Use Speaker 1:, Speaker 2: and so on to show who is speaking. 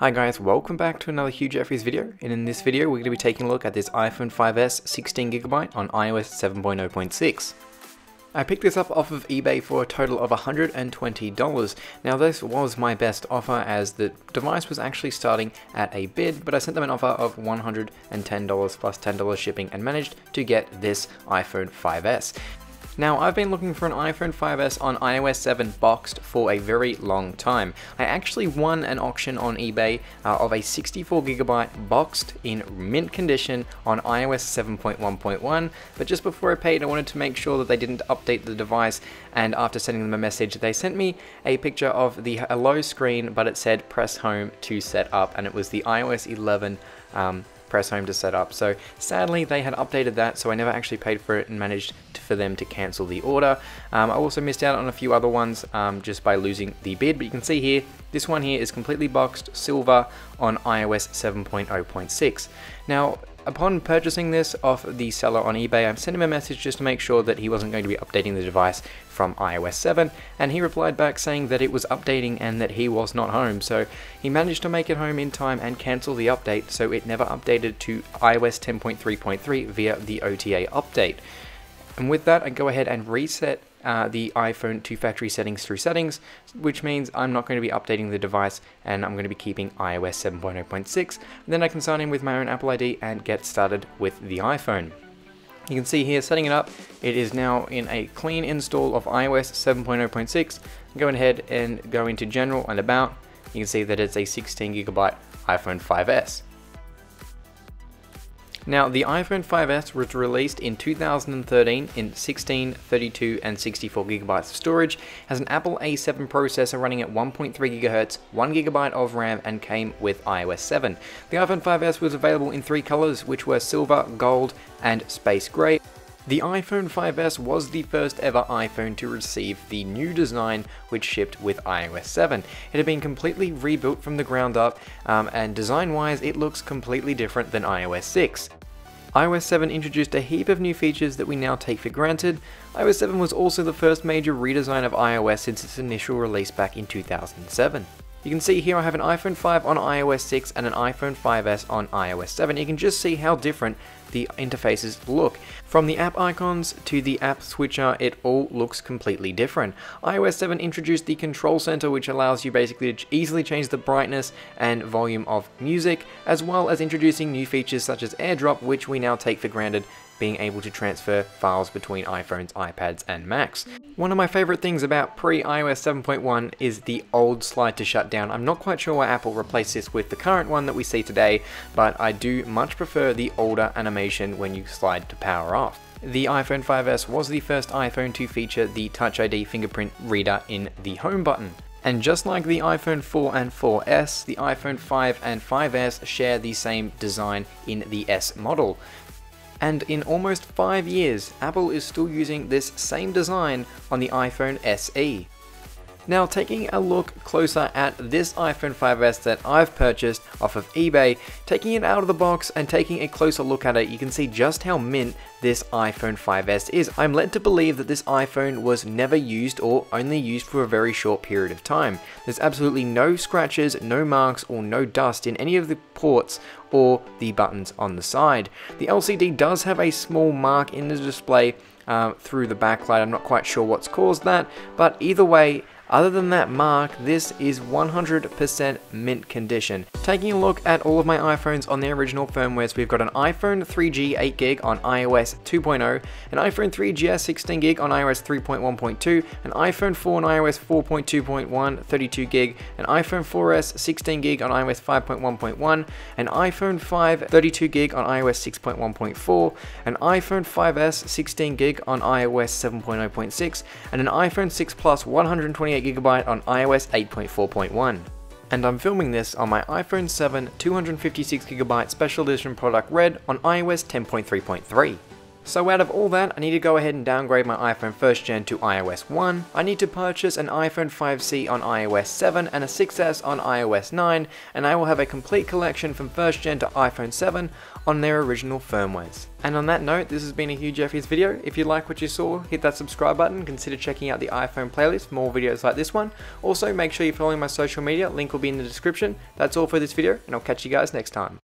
Speaker 1: Hi guys, welcome back to another Hugh Jeffreys video, and in this video we're going to be taking a look at this iPhone 5s 16GB on iOS 7.0.6. I picked this up off of eBay for a total of $120. Now this was my best offer as the device was actually starting at a bid, but I sent them an offer of $110 plus $10 shipping and managed to get this iPhone 5s. Now, I've been looking for an iPhone 5s on iOS 7 boxed for a very long time. I actually won an auction on eBay uh, of a 64GB boxed in mint condition on iOS 7.1.1, but just before I paid, I wanted to make sure that they didn't update the device, and after sending them a message, they sent me a picture of the hello screen, but it said press home to set up, and it was the iOS 11 um, press home to set up. So sadly they had updated that so I never actually paid for it and managed to, for them to cancel the order. Um, I also missed out on a few other ones um, just by losing the bid but you can see here this one here is completely boxed silver on iOS 7.0.6. Now Upon purchasing this off the seller on eBay, I sent him a message just to make sure that he wasn't going to be updating the device from iOS 7, and he replied back saying that it was updating and that he was not home. So he managed to make it home in time and cancel the update, so it never updated to iOS 10.3.3 via the OTA update. And with that, I go ahead and reset uh, the iPhone to factory settings through settings, which means I'm not going to be updating the device and I'm going to be keeping iOS 7.0.6. Then I can sign in with my own Apple ID and get started with the iPhone. You can see here, setting it up, it is now in a clean install of iOS 7.0.6. Go ahead and go into General and About. You can see that it's a 16GB iPhone 5S. Now, the iPhone 5S was released in 2013 in 16, 32, and 64 gigabytes of storage, has an Apple A7 processor running at 1.3 gigahertz, 1 gigabyte of RAM, and came with iOS 7. The iPhone 5S was available in three colors, which were silver, gold, and space gray. The iPhone 5S was the first ever iPhone to receive the new design which shipped with iOS 7. It had been completely rebuilt from the ground up um, and design wise it looks completely different than iOS 6 iOS 7 introduced a heap of new features that we now take for granted. iOS 7 was also the first major redesign of iOS since its initial release back in 2007. You can see here I have an iPhone 5 on iOS 6 and an iPhone 5s on iOS 7. You can just see how different the interfaces look. From the app icons to the app switcher, it all looks completely different. iOS 7 introduced the control center which allows you basically to easily change the brightness and volume of music, as well as introducing new features such as AirDrop which we now take for granted being able to transfer files between iPhones, iPads, and Macs. One of my favorite things about pre-iOS 7.1 is the old slide to shut down. I'm not quite sure why Apple replaced this with the current one that we see today, but I do much prefer the older animation when you slide to power off. The iPhone 5S was the first iPhone to feature the Touch ID fingerprint reader in the home button. And just like the iPhone 4 and 4S, the iPhone 5 and 5S share the same design in the S model. And in almost 5 years, Apple is still using this same design on the iPhone SE. Now taking a look closer at this iPhone 5s that I've purchased off of eBay, taking it out of the box and taking a closer look at it, you can see just how mint this iPhone 5s is. I'm led to believe that this iPhone was never used or only used for a very short period of time. There's absolutely no scratches, no marks or no dust in any of the ports or the buttons on the side. The LCD does have a small mark in the display uh, through the backlight. I'm not quite sure what's caused that, but either way, other than that mark, this is 100% mint condition. Taking a look at all of my iPhones on their original firmwares, we've got an iPhone 3G 8GB on iOS 2.0, an iPhone 3GS 16GB on iOS 3.1.2, an iPhone 4 on iOS 4.2.1 32GB, an iPhone 4S 16GB on iOS 5.1.1, an iPhone 5 32GB on iOS 6.1.4, an iPhone 5S 16GB on iOS 7.0.6, and an iPhone 6 Plus 128 128GB on iOS 8.4.1. And I'm filming this on my iPhone 7 256GB Special Edition product Red on iOS 10.3.3. So out of all that, I need to go ahead and downgrade my iPhone 1st gen to iOS 1. I need to purchase an iPhone 5C on iOS 7 and a 6S on iOS 9, and I will have a complete collection from 1st gen to iPhone 7 on their original firmwares. And on that note, this has been a Hugh Jeffreys video. If you like what you saw, hit that subscribe button, consider checking out the iPhone playlist for more videos like this one. Also, make sure you're following my social media, link will be in the description. That's all for this video, and I'll catch you guys next time.